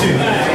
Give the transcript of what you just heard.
two.